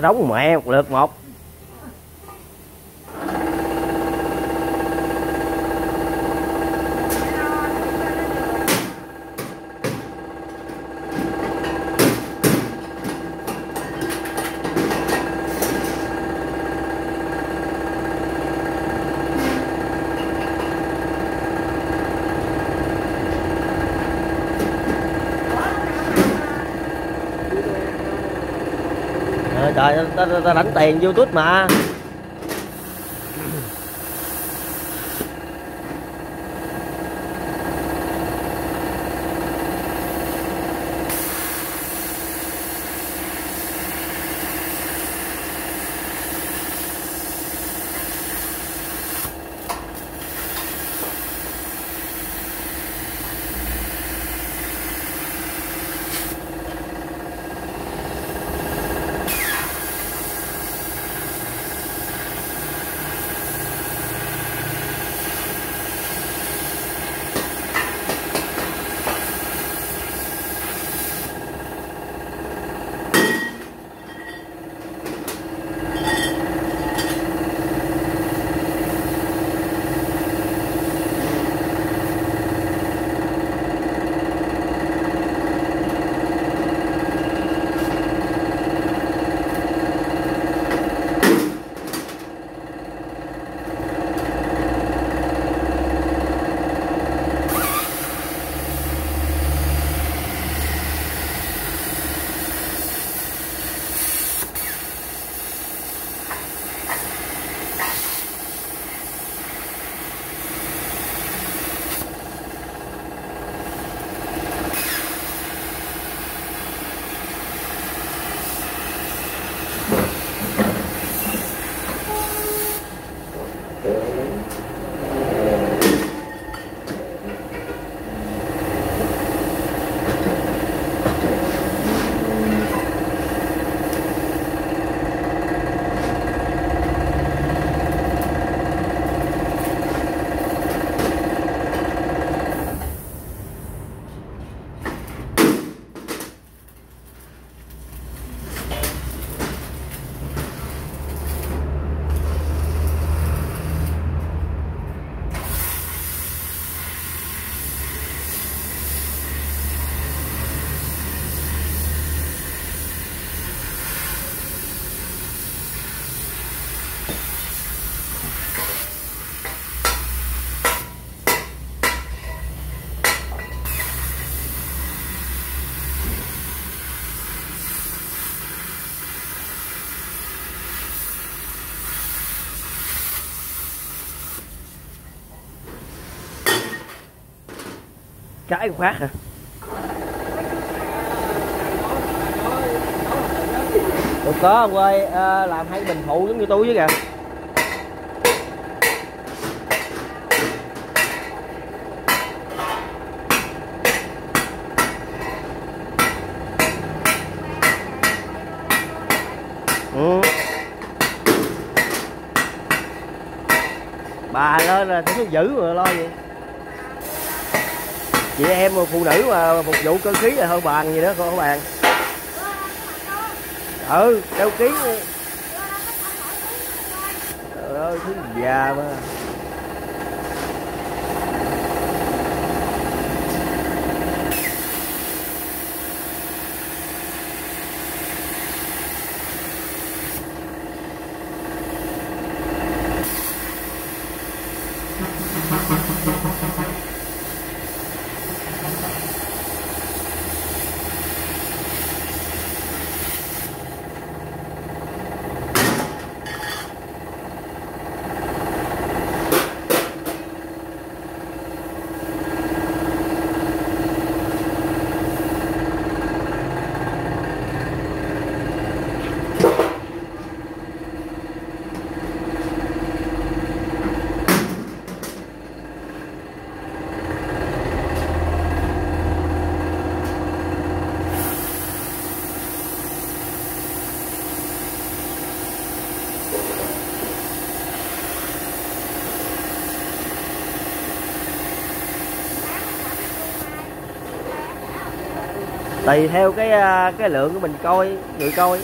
Đóng mẹ một lượt một Trời, trời ta, ta, ta đánh tiền youtube mà. Cái cũng khác hả? Ủa có ông ơi à, làm hai bình phụ giống như tôi chứ kìa. Ừ. Bà lên là thấy nó dữ mà lo gì chị em phụ nữ mà phục vụ cơ khí là hơn bàn gì đó cô bạn ừ đeo ký trời ơi thứ già mà. Tùy theo cái à, cái lượng của mình coi người coi.